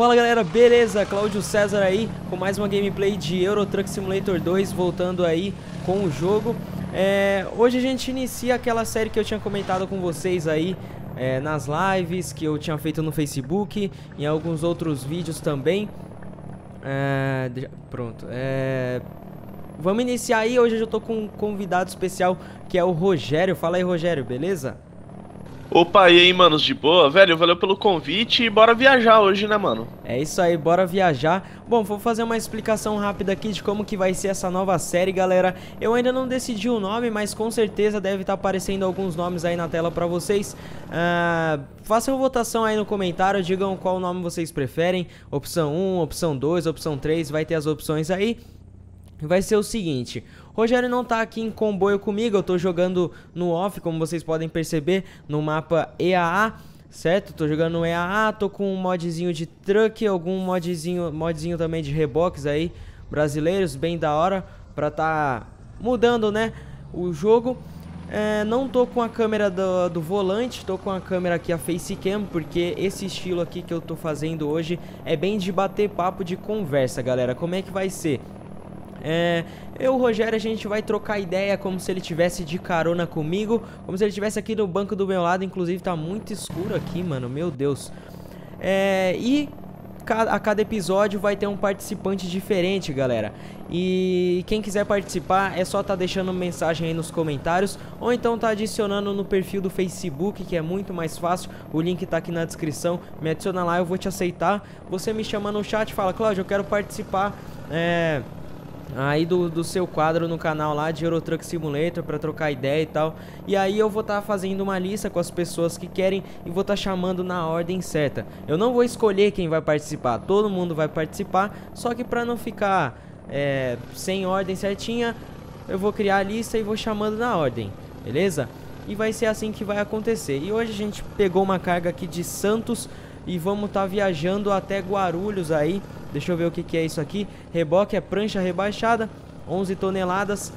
Fala galera, beleza? Cláudio César aí com mais uma gameplay de Euro Truck Simulator 2 voltando aí com o jogo é, Hoje a gente inicia aquela série que eu tinha comentado com vocês aí é, nas lives que eu tinha feito no Facebook em alguns outros vídeos também é, Pronto, é, Vamos iniciar aí, hoje eu tô com um convidado especial que é o Rogério Fala aí Rogério, beleza? Opa, e aí, manos, de boa? Velho, valeu pelo convite e bora viajar hoje, né, mano? É isso aí, bora viajar. Bom, vou fazer uma explicação rápida aqui de como que vai ser essa nova série, galera. Eu ainda não decidi o nome, mas com certeza deve estar tá aparecendo alguns nomes aí na tela pra vocês. Uh, façam votação aí no comentário, digam qual nome vocês preferem. Opção 1, opção 2, opção 3, vai ter as opções aí vai ser o seguinte. Rogério não tá aqui em comboio comigo, eu tô jogando no off, como vocês podem perceber, no mapa EAA, certo? Tô jogando no EAA, tô com um modzinho de truck, algum modzinho, modzinho também de reboques aí, brasileiros, bem da hora, pra tá mudando, né, o jogo. É, não tô com a câmera do, do, volante, tô com a câmera aqui a Facecam, porque esse estilo aqui que eu tô fazendo hoje é bem de bater papo de conversa, galera. Como é que vai ser? É, eu, Rogério, a gente vai trocar ideia como se ele tivesse de carona comigo, como se ele tivesse aqui no banco do meu lado. Inclusive, tá muito escuro aqui, mano, meu Deus. É, e a cada episódio vai ter um participante diferente, galera. E quem quiser participar é só tá deixando mensagem aí nos comentários ou então tá adicionando no perfil do Facebook, que é muito mais fácil. O link tá aqui na descrição. Me adiciona lá, eu vou te aceitar. Você me chama no chat, fala: "Cláudio, eu quero participar". É aí do, do seu quadro no canal lá de Euro Truck Simulator para trocar ideia e tal. E aí eu vou estar tá fazendo uma lista com as pessoas que querem e vou estar tá chamando na ordem certa. Eu não vou escolher quem vai participar, todo mundo vai participar, só que para não ficar é, sem ordem certinha, eu vou criar a lista e vou chamando na ordem, beleza? E vai ser assim que vai acontecer. E hoje a gente pegou uma carga aqui de Santos e vamos estar tá viajando até Guarulhos aí. Deixa eu ver o que, que é isso aqui. Reboque é prancha rebaixada, 11 toneladas.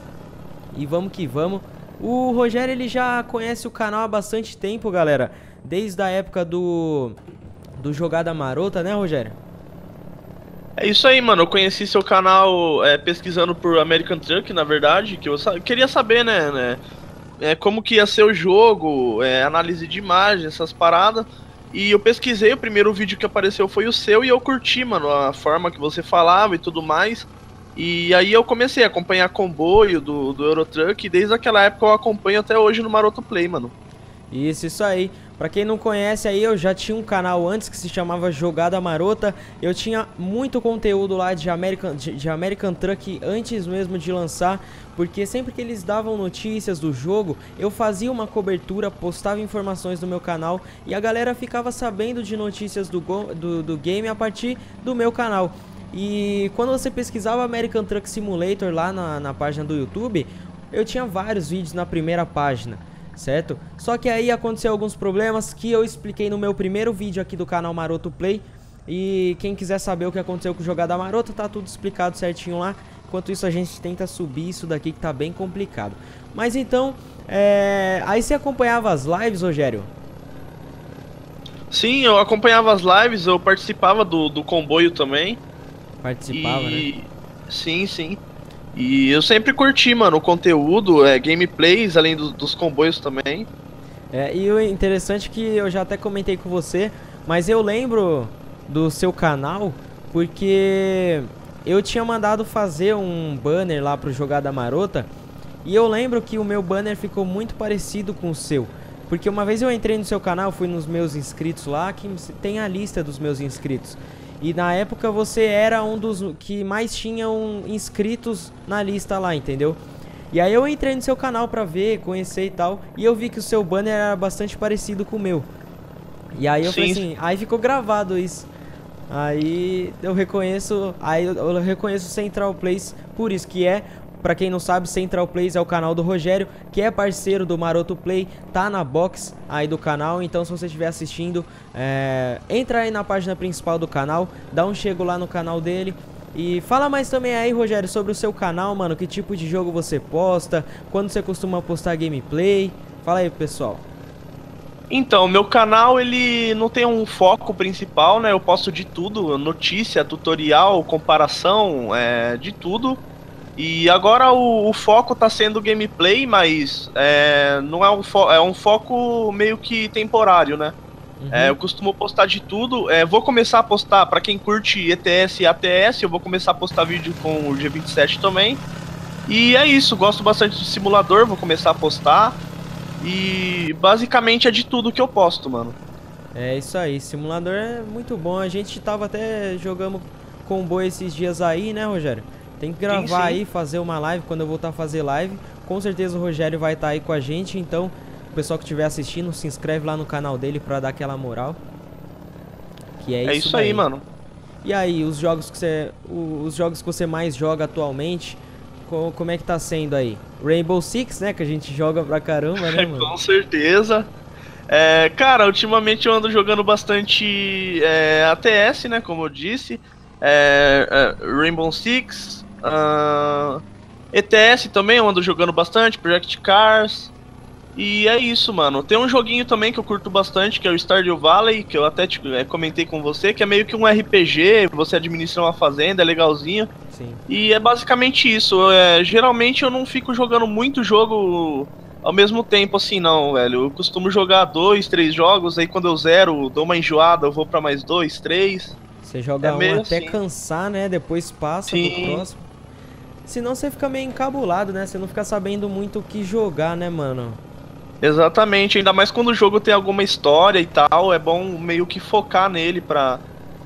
E vamos que vamos. O Rogério ele já conhece o canal há bastante tempo, galera. Desde a época do do Jogada Marota, né, Rogério? É isso aí, mano. Eu conheci seu canal é, pesquisando por American Truck, na verdade, que eu sa queria saber, né, né é, como que ia ser o jogo, é, análise de imagem, essas paradas. E eu pesquisei, o primeiro vídeo que apareceu foi o seu e eu curti, mano, a forma que você falava e tudo mais. E aí eu comecei a acompanhar comboio do, do Eurotruck e desde aquela época eu acompanho até hoje no Maroto Play, mano. Isso, isso aí. Pra quem não conhece aí, eu já tinha um canal antes que se chamava Jogada Marota. Eu tinha muito conteúdo lá de American, de, de, American Truck antes mesmo de lançar. Porque sempre que eles davam notícias do jogo, eu fazia uma cobertura, postava informações no meu canal. E a galera ficava sabendo de notícias do, do, do game a partir do meu canal. E quando você pesquisava American Truck Simulator lá na, na página do YouTube, eu tinha vários vídeos na primeira página certo? Só que aí aconteceu alguns problemas que eu expliquei no meu primeiro vídeo aqui do canal Maroto Play. E quem quiser saber o que aconteceu com o Jogada Marota, tá tudo explicado certinho lá. Enquanto isso a gente tenta subir isso daqui que tá bem complicado. Mas então, é... aí você acompanhava as lives, Rogério? Sim, eu acompanhava as lives, eu participava do, do comboio também. Participava, e... né? Sim, sim. E eu sempre curti, mano, o conteúdo, é, gameplays, além do, dos comboios também. É, e o interessante é que eu já até comentei com você, mas eu lembro do seu canal porque eu tinha mandado fazer um banner lá pro Jogada Marota e eu lembro que o meu banner ficou muito parecido com o seu. Porque uma vez eu entrei no seu canal, fui nos meus inscritos lá, que tem a lista dos meus inscritos. E na época você era um dos que mais tinham inscritos na lista lá, entendeu? E aí eu entrei no seu canal pra ver, conhecer e tal, e eu vi que o seu banner era bastante parecido com o meu. E aí eu Sim. falei assim, aí ficou gravado isso. Aí eu reconheço, aí eu reconheço Central Place por isso que é Pra quem não sabe, Central Plays é o canal do Rogério, que é parceiro do Maroto Play, tá na box aí do canal, então se você estiver assistindo, é... entra aí na página principal do canal, dá um chego lá no canal dele, e fala mais também aí, Rogério, sobre o seu canal, mano, que tipo de jogo você posta, quando você costuma postar gameplay, fala aí pessoal. Então, meu canal ele não tem um foco principal, né? Eu posto de tudo, notícia, tutorial, comparação, é, de tudo. E agora o, o foco tá sendo gameplay, mas é, não é um, é um foco meio que temporário, né? Uhum. É, eu costumo postar de tudo. É, vou começar a postar, para quem curte ETS e ATS, eu vou começar a postar vídeo com o G27 também. E é isso, gosto bastante de simulador, vou começar a postar. E basicamente é de tudo que eu posto, mano. É isso aí, simulador é muito bom. A gente tava até jogando combo esses dias aí, né, Rogério? Tem que gravar sim, sim. aí, fazer uma live quando eu voltar a fazer live. Com certeza o Rogério vai estar tá aí com a gente, então o pessoal que estiver assistindo, se inscreve lá no canal dele pra dar aquela moral. Que é, é isso, isso aí, mano. E aí, os jogos que você. Os jogos que você mais joga atualmente, como é que tá sendo aí? Rainbow Six, né? Que a gente joga pra caramba, né, mano? Com certeza. É, cara, ultimamente eu ando jogando bastante é, ATS, né? Como eu disse. É, é, Rainbow Six. Uh, ah, ETS também eu ando jogando bastante. Project Cars. E é isso, mano. Tem um joguinho também que eu curto bastante, que é o Stardew Valley, que eu até te, é, comentei com você, que é meio que um RPG, você administra uma fazenda, é legalzinho. Sim. E é basicamente isso. É, geralmente eu não fico jogando muito jogo ao mesmo tempo, assim, não, velho. Eu costumo jogar dois, três jogos, aí quando eu zero, dou uma enjoada, eu vou para mais dois, três. Você joga é um até assim. cansar, né? Depois passa Sim. pro próximo. Senão você fica meio encabulado, né? Você não fica sabendo muito o que jogar, né, mano? Exatamente, ainda mais quando o jogo tem alguma história e tal, é bom meio que focar nele pra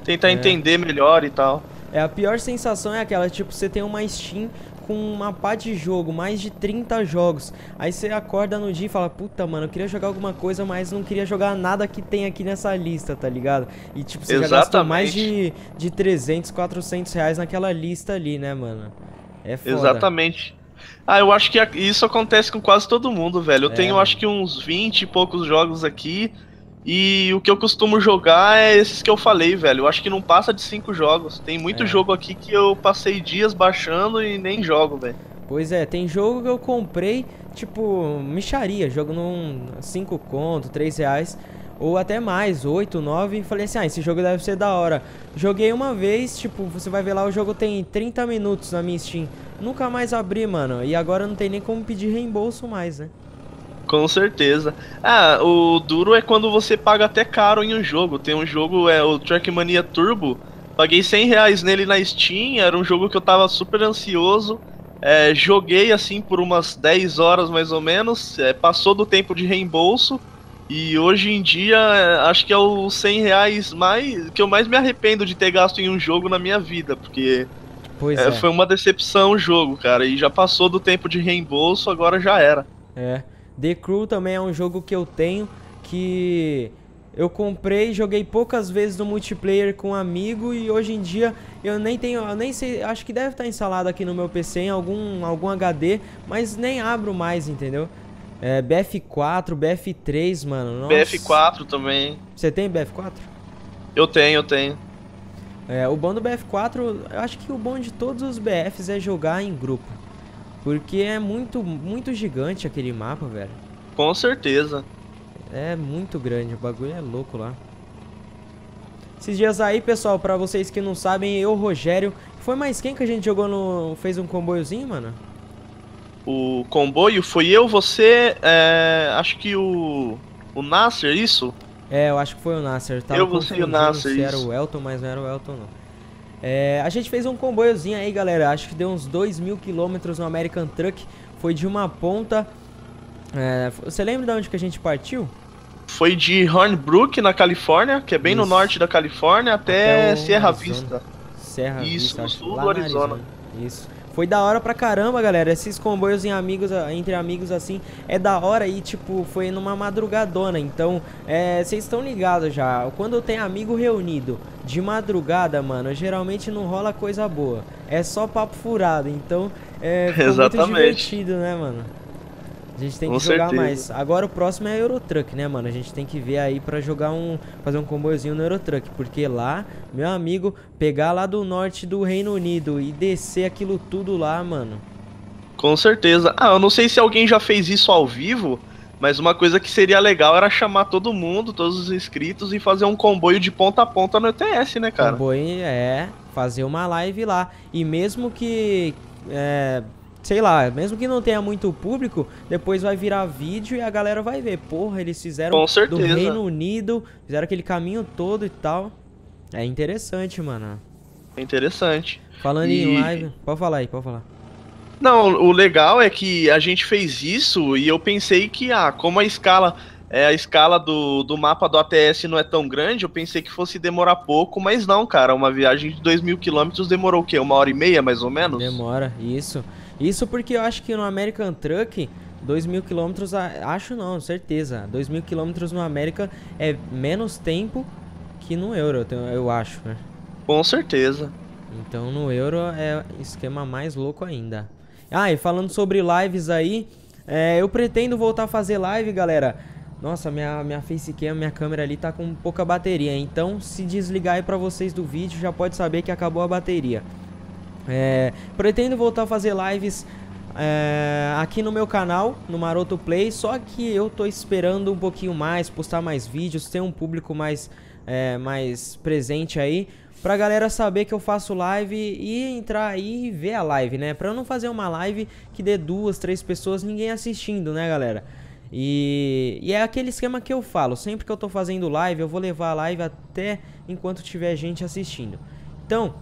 tentar é. entender melhor e tal. É, a pior sensação é aquela, tipo, você tem uma Steam com uma pá de jogo, mais de 30 jogos. Aí você acorda no dia e fala, puta, mano, eu queria jogar alguma coisa, mas não queria jogar nada que tem aqui nessa lista, tá ligado? E tipo, você Exatamente. já gastou mais de, de 300, 400 reais naquela lista ali, né, mano? É foda. Exatamente. Ah, eu acho que isso acontece com quase todo mundo, velho. Eu é. tenho acho que uns 20 e poucos jogos aqui. E o que eu costumo jogar é esses que eu falei, velho. Eu acho que não passa de 5 jogos. Tem muito é. jogo aqui que eu passei dias baixando e nem jogo, velho. Pois é, tem jogo que eu comprei, tipo, micharia, jogo num 5 conto, 3 reais ou até mais, 8, 9, e falei assim, ah, esse jogo deve ser da hora. Joguei uma vez, tipo, você vai ver lá, o jogo tem 30 minutos na minha Steam. Nunca mais abri, mano, e agora não tem nem como pedir reembolso mais, né? Com certeza. Ah, o duro é quando você paga até caro em um jogo. Tem um jogo, é o Trackmania Turbo. Paguei 100 reais nele na Steam, era um jogo que eu tava super ansioso. É, joguei assim por umas 10 horas mais ou menos. É, passou do tempo de reembolso. E hoje em dia, acho que é o 100 reais mais, que eu mais me arrependo de ter gasto em um jogo na minha vida, porque é, é. foi uma decepção o jogo, cara. E já passou do tempo de reembolso, agora já era. É. The Crew também é um jogo que eu tenho que eu comprei, joguei poucas vezes no multiplayer com um amigo e hoje em dia eu nem tenho, eu nem sei, acho que deve estar instalado aqui no meu PC em algum, algum HD, mas nem abro mais, entendeu? É, BF4, BF3, mano. Nossa. BF4 também. Você tem BF4? Eu tenho, eu tenho. É, o bom do BF4, eu acho que o bom de todos os BFs é jogar em grupo. Porque é muito, muito gigante aquele mapa, velho. Com certeza. É muito grande, o bagulho é louco lá. Esses dias aí, pessoal, pra vocês que não sabem, eu, Rogério... Foi mais quem que a gente jogou no... Fez um comboiozinho, mano? O comboio foi eu, você, é, acho que o. O Nasser, isso? É, eu acho que foi o Nasser. Tava eu, você e o Nasser, se isso. era o Elton, mas não era o Elton, não. É, a gente fez um comboiozinho aí, galera. Acho que deu uns 2 mil quilômetros no American Truck. Foi de uma ponta. É, você lembra de onde que a gente partiu? Foi de Hornbrook, na Califórnia, que é bem Isso. no norte da Califórnia, até, até Serra Arizona. Vista. Serra Isso, Vista, no sul do Arizona. Arizona. Isso. Foi da hora pra caramba, galera. Esses comboios em amigos, entre amigos assim, é da hora e, tipo, foi numa madrugadona. Então, é, vocês estão ligados já. Quando tenho amigo reunido de madrugada, mano, geralmente não rola coisa boa. É só papo furado. Então, é muito divertido, né, mano? A gente tem que Com jogar certeza. mais. Agora o próximo é Eurotruck, né, mano? A gente tem que ver aí pra jogar um. fazer um comboiozinho no Eurotruck. Porque lá, meu amigo, pegar lá do norte do Reino Unido e descer aquilo tudo lá, mano. Com certeza. Ah, eu não sei se alguém já fez isso ao vivo. Mas uma coisa que seria legal era chamar todo mundo, todos os inscritos, e fazer um comboio de ponta a ponta no ETS, né, cara? Comboio é fazer uma live lá. E mesmo que. É, sei lá, mesmo que não tenha muito público, depois vai virar vídeo e a galera vai ver. Porra, eles fizeram do Reino Unido, fizeram aquele caminho todo e tal. É interessante, mano. É interessante. Falando e... em live, pode falar aí, pode falar. Não, o legal é que a gente fez isso e eu pensei que, ah, como a escala é, a escala do, do mapa do ATS não é tão grande, eu pensei que fosse demorar pouco, mas não, cara. Uma viagem de 2 mil quilômetros demorou o quê? Uma hora e meia, mais ou menos? Demora, isso. Isso porque eu acho que no American Truck, 2 mil quilômetros, acho não, certeza. 2 mil quilômetros no América é menos tempo que no Euro, eu acho, né? Com certeza. Então no Euro é esquema mais louco ainda. Ah, e falando sobre lives aí, é, eu pretendo voltar a fazer live, galera. Nossa, minha, minha facecam, minha câmera ali tá com pouca bateria. Então, se desligar aí pra vocês do vídeo, já pode saber que acabou a bateria. É, pretendo voltar a fazer lives é, aqui no meu canal, no Maroto Play. Só que eu tô esperando um pouquinho mais, postar mais vídeos, ter um público mais, é, mais presente aí pra galera saber que eu faço live e entrar aí e ver a live, né? Pra eu não fazer uma live que dê duas, três pessoas, ninguém assistindo, né, galera? E, e, é aquele esquema que eu falo, sempre que eu tô fazendo live, eu vou levar a live até enquanto tiver gente assistindo. Então,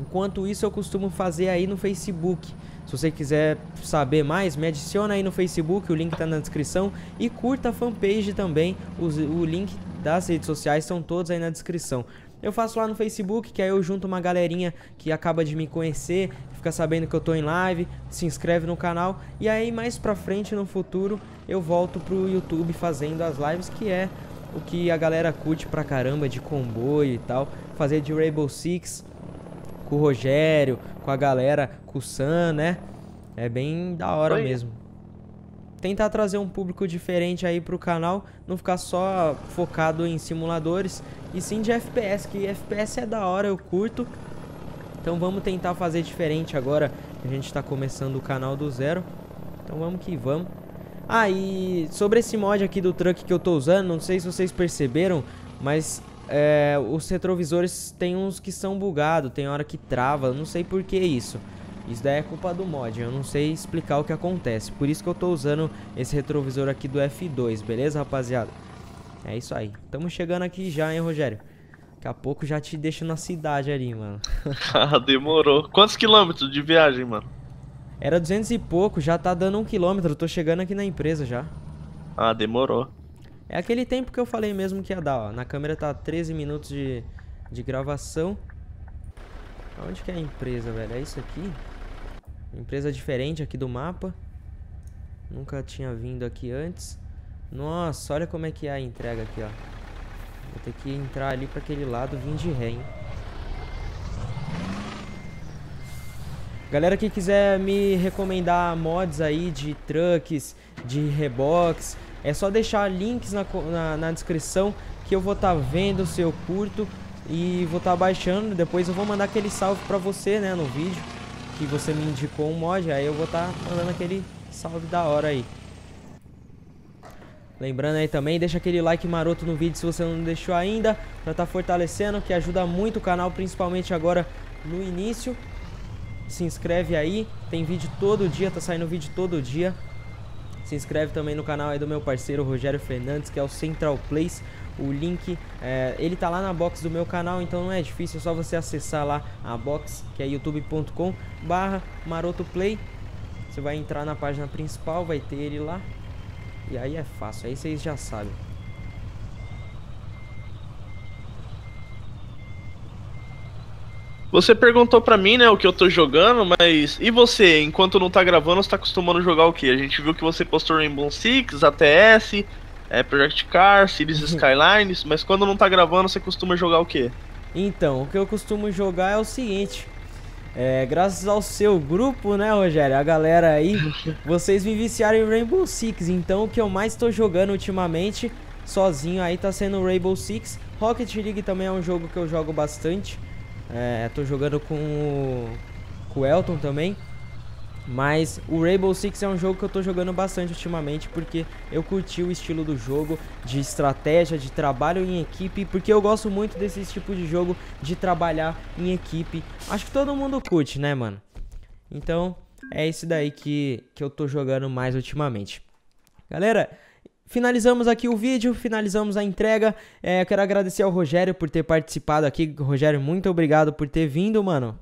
enquanto isso eu costumo fazer aí no Facebook. Se você quiser saber mais, me adiciona aí no Facebook, o link tá na descrição. E curta a fanpage também, os, o link das redes sociais estão todos aí na descrição. Eu faço lá no Facebook, que aí eu junto uma galerinha que acaba de me conhecer, fica sabendo que eu tô em live, se inscreve no canal. E aí mais pra frente, no futuro, eu volto pro YouTube fazendo as lives, que é o que a galera curte pra caramba de comboio e tal. Fazer de Rainbow Six com o Rogério, com a galera, com o Sam, né? É bem da hora Oi. mesmo tentar trazer um público diferente aí pro canal, não ficar só focado em simuladores e sim de FPS, que FPS é da hora, eu curto. Então vamos tentar fazer diferente agora, a gente está começando o canal do zero. Então vamos que vamos. Ah, e sobre esse mod aqui do truck que eu tô usando, não sei se vocês perceberam, mas é, os retrovisores tem uns que são bugados, tem hora que trava, não sei por que isso. Isso daí é culpa do mod, eu não sei explicar o que acontece. Por isso que eu tô usando esse retrovisor aqui do F2, beleza, rapaziada? É isso aí. Tamo chegando aqui já, hein, Rogério? Daqui a pouco já te deixo na cidade ali, mano. ah, demorou. Quantos quilômetros de viagem, mano? Era 200 e pouco, já tá dando um quilômetro. Tô chegando aqui na empresa já. Ah, demorou. É aquele tempo que eu falei mesmo que ia dar, ó. Na câmera tá 13 minutos de, de gravação. Onde que é a empresa, velho? É isso aqui? Empresa diferente aqui do mapa. Nunca tinha vindo aqui antes. Nossa, olha como é que é a entrega aqui, ó. Vou ter que entrar ali para aquele lado, vim de ré, hein? Galera que quiser me recomendar mods aí de trucks, de rebox, é só deixar links na, na, na descrição que eu vou estar tá vendo se eu curto e vou estar tá baixando. Depois eu vou mandar aquele salve pra você, né, no vídeo que você me indicou um mod, aí eu vou estar tá mandando aquele salve da hora aí. Lembrando aí também, deixa aquele like maroto no vídeo se você não deixou ainda, pra estar tá fortalecendo, que ajuda muito o canal, principalmente agora no início. Se inscreve aí, tem vídeo todo dia, tá saindo vídeo todo dia. Se inscreve também no canal aí do meu parceiro Rogério Fernandes, que é o Central Place. O link, é, ele tá lá na box do meu canal, então não é difícil, é só você acessar lá a box, que é youtube.com barra marotoplay. Você vai entrar na página principal, vai ter ele lá. E aí é fácil, aí vocês já sabem. Você perguntou pra mim, né, o que eu tô jogando, mas e você, enquanto não tá gravando, você tá acostumando jogar o que? A gente viu que você postou Rainbow Six, ATS, é, Project Car, Cities Skylines, mas quando não tá gravando, você costuma jogar o que? Então, o que eu costumo jogar é o seguinte. É, graças ao seu grupo, né, Rogério? A galera aí, vocês me viciaram em Rainbow Six. Então, o que eu mais tô jogando ultimamente, sozinho aí, tá sendo Rainbow Six. Rocket League também é um jogo que eu jogo bastante. É, tô jogando com o, com o Elton também. Mas o Rainbow Six é um jogo que eu tô jogando bastante ultimamente porque eu curti o estilo do jogo, de estratégia, de trabalho em equipe, porque eu gosto muito desse tipo de jogo de trabalhar em equipe. Acho que todo mundo curte, né, mano? Então, é esse daí que, que eu tô jogando mais ultimamente. Galera, Finalizamos aqui o vídeo, finalizamos a entrega. É, quero agradecer ao Rogério por ter participado aqui. Rogério, muito obrigado por ter vindo, mano.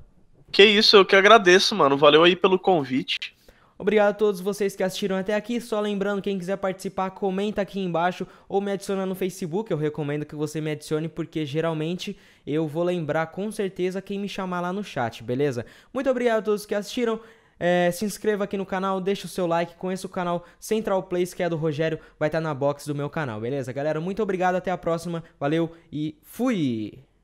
Que isso, eu que agradeço, mano. Valeu aí pelo convite. Obrigado a todos vocês que assistiram até aqui. Só lembrando, quem quiser participar, comenta aqui embaixo ou me adiciona no Facebook. Eu recomendo que você me adicione porque geralmente eu vou lembrar com certeza quem me chamar lá no chat, beleza? Muito obrigado a todos que assistiram. É, se inscreva aqui no canal, deixa o seu like, conheça o canal Central Place, que é do Rogério, vai estar tá na box do meu canal, beleza? Galera, muito obrigado, até a próxima, valeu e fui!